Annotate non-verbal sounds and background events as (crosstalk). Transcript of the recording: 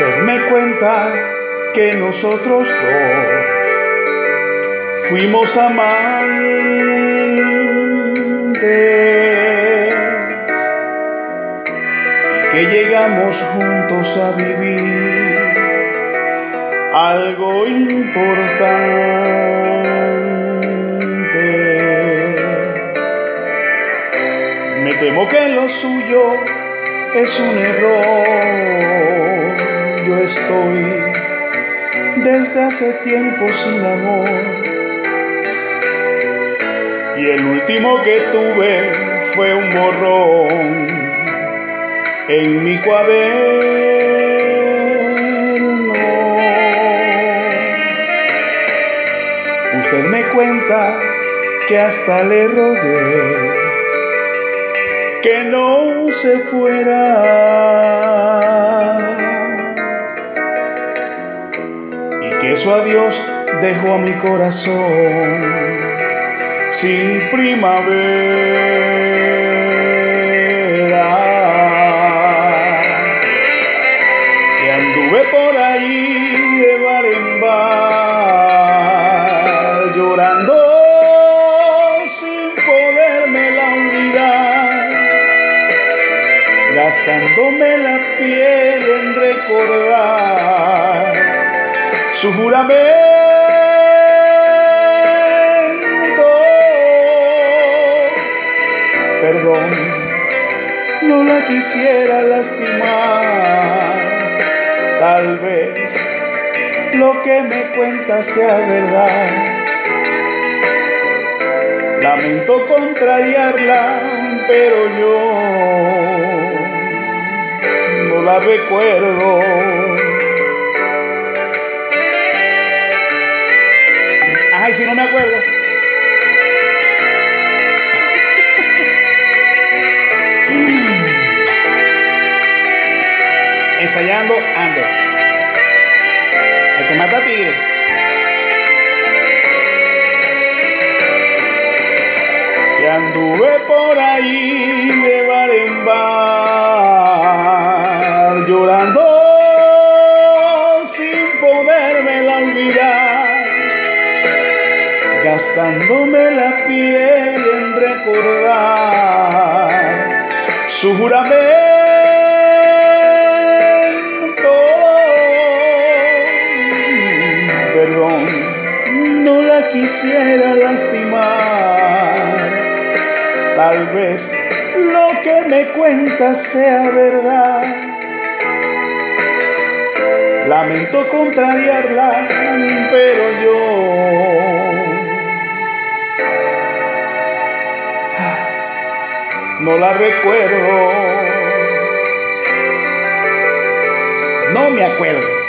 Usted me cuenta que nosotros dos fuimos amantes y que llegamos juntos a vivir algo importante. Me temo que lo suyo es un error. Estoy desde hace tiempo sin amor. Y el último que tuve fue un borrón en mi cuaderno. Usted me cuenta que hasta le rogué que no se fuera que su adiós dejó a mi corazón sin primavera. Que anduve por ahí de bar en bar llorando sin poderme la olvidar gastándome la piel en recordar su juramento. Perdón, no la quisiera lastimar, tal vez lo que me cuenta sea verdad. Lamento contrariarla, pero yo no la recuerdo. Si no me acuerdo. (laughs) Ensayando, ando. Hay que matar tigre. Que anduve por ahí de bar en bar, llorando sin poderme la olvidar, gastándome la piel en recordar su juramento. Perdón, no la quisiera lastimar. Tal vez lo que me cuenta sea verdad. Lamento contrariarla, pero yo no la recuerdo. No me acuerdo.